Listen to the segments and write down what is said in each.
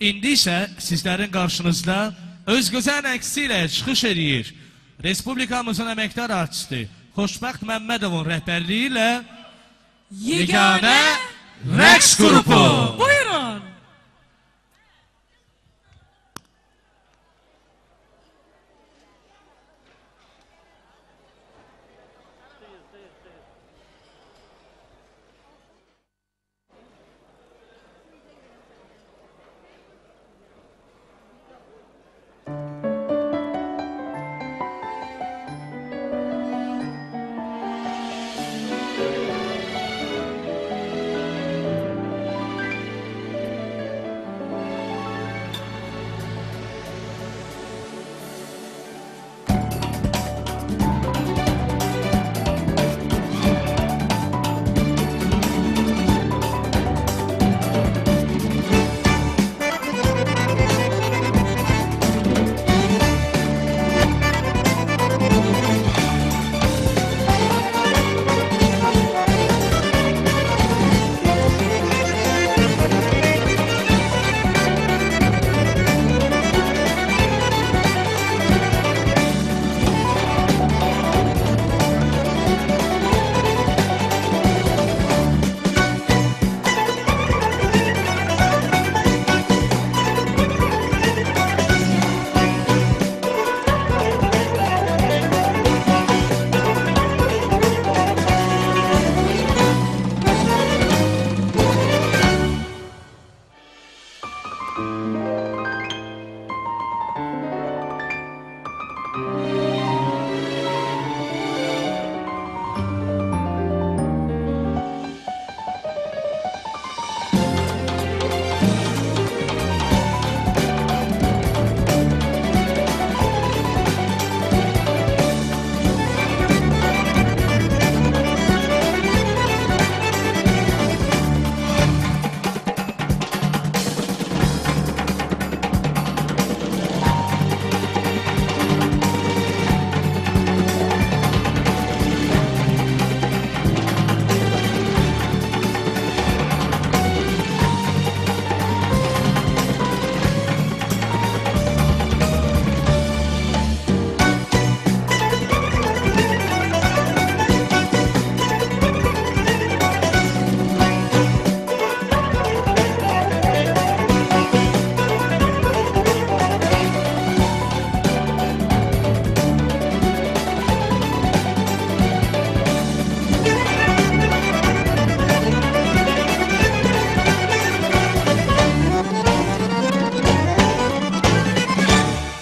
İndi isə sizlərin qarşınızda öz gözəl əksi ilə çıxış eləyir. Respublikamızın əməkdar artisti Xoşbəxt Məmmədovun rəhbərliyi ilə Yeganə Rəqs qrupu.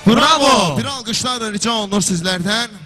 Bravo! Bir alqışlarla rica olunur sizlərdən.